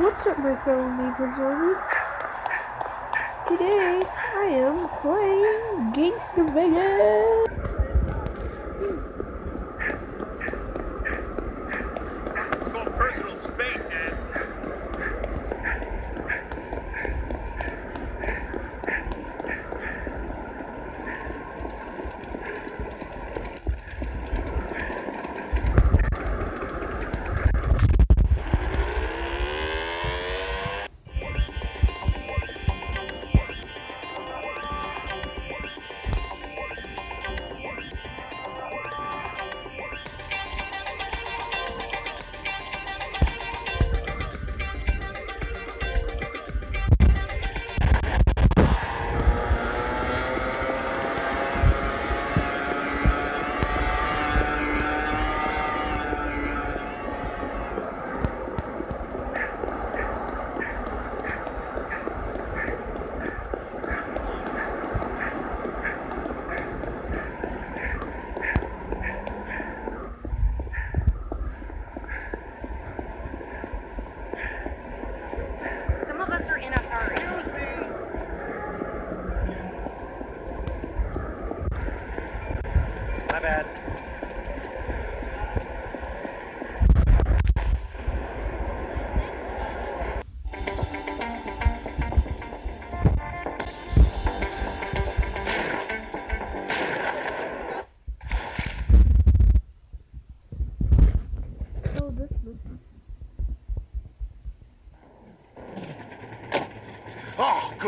What's up, my fellow neighbors, Army? Today, I am playing Gangstar Vegas.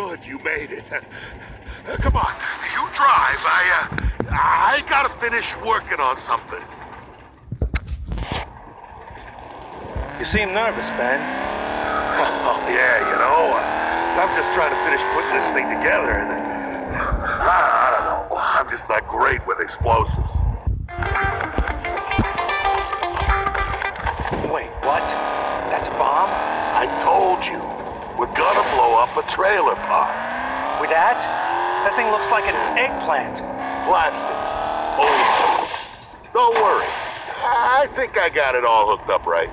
Good, you made it. Uh, come on, you drive. I, uh, I gotta finish working on something. You seem nervous, Ben. Oh, yeah, you know, uh, I'm just trying to finish putting this thing together, and uh, I, I don't know. I'm just not great with explosives. Wait, what? That's a bomb? I told you, we're gonna blow up a trailer that? That thing looks like an eggplant. Plastics. Oh, don't worry. I think I got it all hooked up right.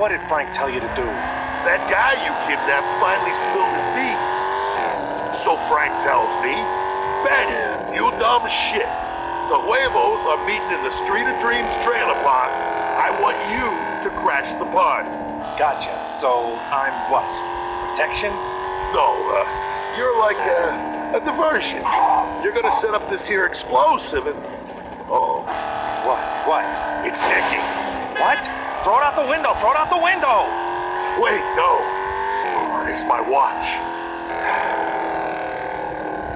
What did Frank tell you to do? That guy you kidnapped finally spilled his beans. So Frank tells me, Ben, you dumb shit. The Huevos are meeting in the Street of Dreams trailer park. I want you to crash the party. Gotcha. So I'm what? Protection? No, uh, you're like a, a diversion. You're gonna set up this here explosive and... Oh, What? What? it's ticking. What? Throw it out the window! Throw it out the window! Wait, no. It's my watch.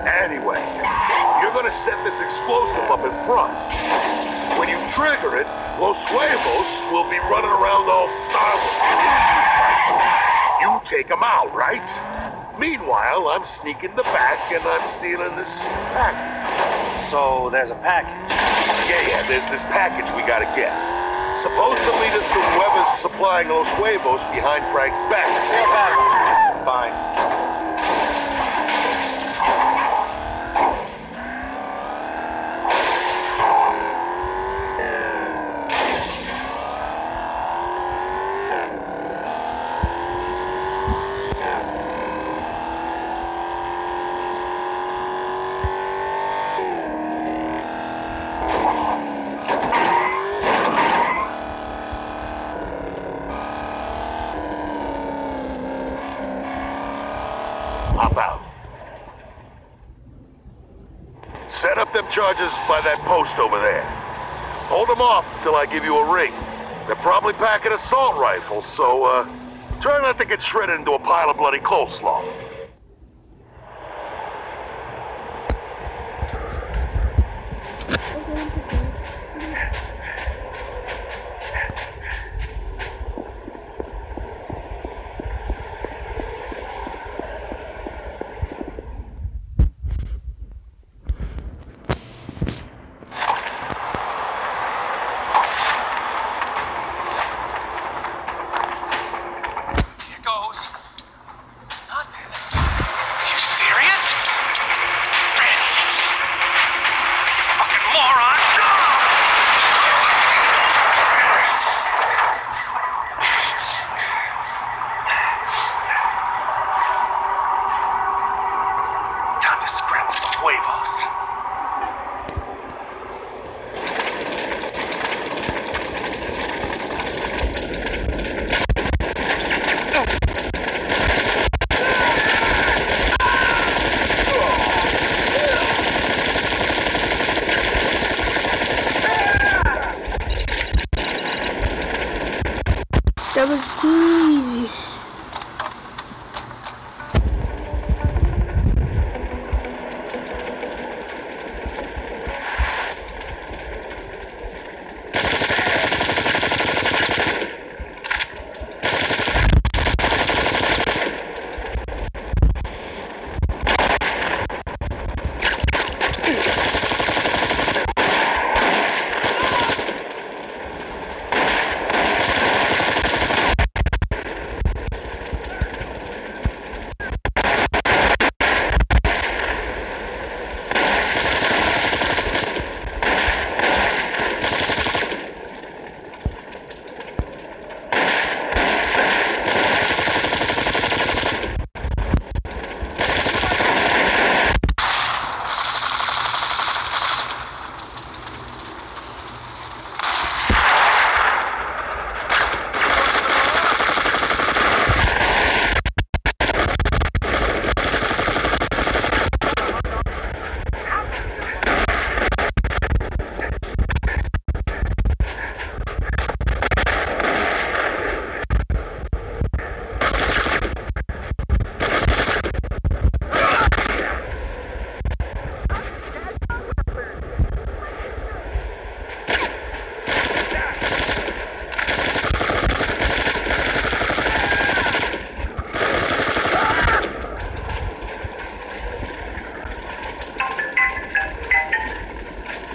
Anyway, you're gonna set this explosive up in front. When you trigger it, Los Huevos will be running around all startled. You take them out, right? Meanwhile, I'm sneaking the back and I'm stealing this package. So there's a package. Yeah, yeah, there's this package we gotta get. Supposed to lead us to whoever's supplying Los Huevos behind Frank's back. Fine. Set up them charges by that post over there. Hold them off till I give you a ring. They're probably packing assault rifles, so, uh, try not to get shredded into a pile of bloody coleslaw.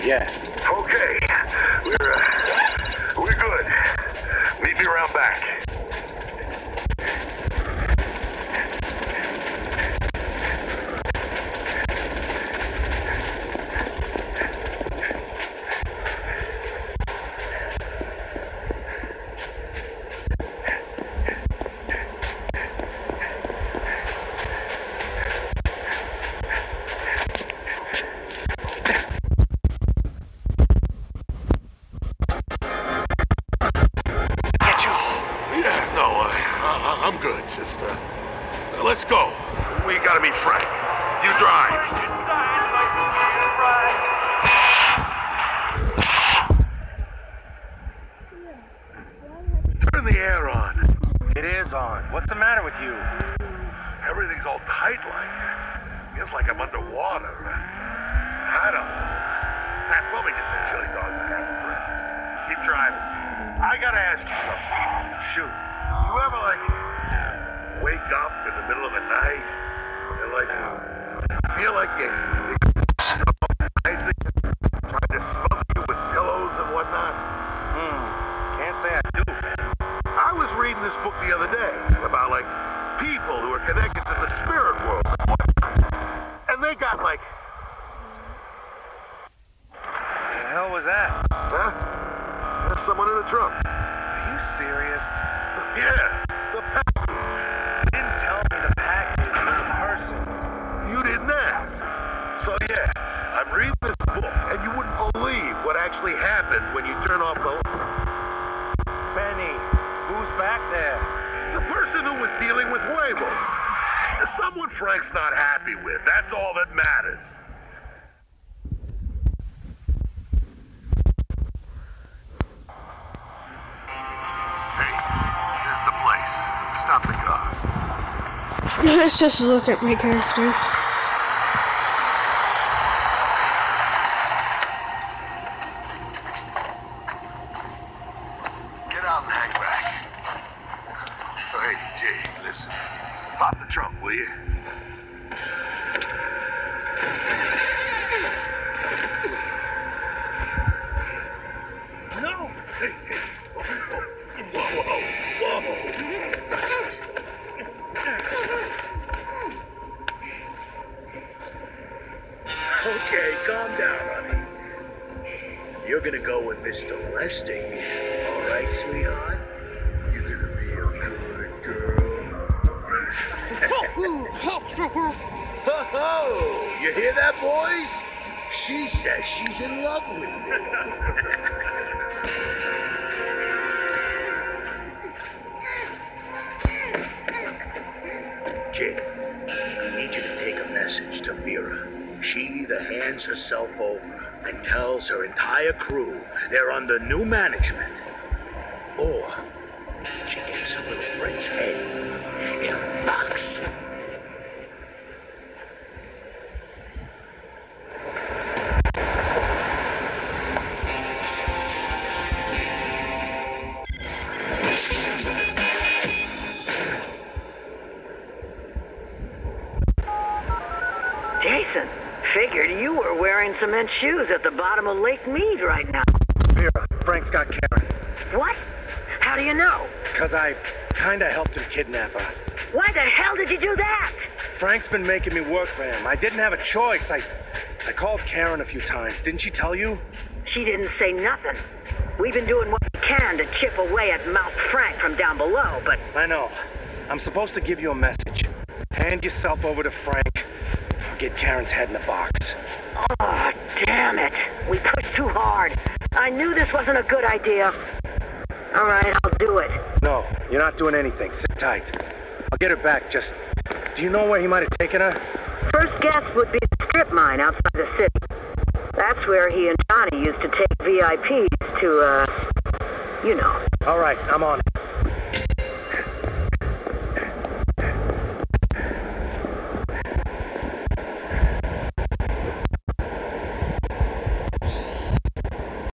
Yeah. Okay. We're, uh, Frank. You drive. Turn the air on. It is on. What's the matter with you? Everything's all tight like. Feels like I'm underwater. I don't know. That's probably just the chili dogs I have for breakfast. Keep driving. I gotta ask you something. Shoot. You ever like wake up in the middle of the night like feel like you, you sides of you trying to smother you with pillows and whatnot? Hmm. Can't say I do. I was reading this book the other day about like people who are connected to the spirit world and whatnot. And they got like, The hell was that? huh? There's someone in the trunk. Are you serious? Yeah, the package. You didn't tell me the package was a person. You didn't ask. So yeah, I'm reading this book, and you wouldn't believe what actually happened when you turn off the Benny, who's back there? the person who was dealing with huevos. Someone Frank's not happy with. That's all that matters. Hey, this is the place. Stop the car. Let's just look at my character. Okay, calm down, honey. You're gonna go with Mr. Lester here, all right, sweetheart? You're gonna be a good girl. Ho ho! You hear that, boys? She says she's in love with me. She either hands herself over and tells her entire crew they're under new management, or she gets her little friend's head in a box. Jason, figured you were wearing cement shoes at the bottom of Lake Mead right now. Vera, Frank's got Karen. What? How do you know? Because I kinda helped him kidnap her. Why the hell did you do that? Frank's been making me work for him. I didn't have a choice. I, I called Karen a few times. Didn't she tell you? She didn't say nothing. We've been doing what we can to chip away at Mount Frank from down below, but I know. I'm supposed to give you a message. Hand yourself over to Frank. Get Karen's head in a box. oh, damn it. We pushed too hard. I knew this wasn't a good idea. All right, I'll do it. No, you're not doing anything. Sit tight. I'll get her back. Just. Do you know where he might have taken her? First guess would be the strip mine outside the city. That's where he and Johnny used to take VIPs to, uh, you know. All right, I'm on it.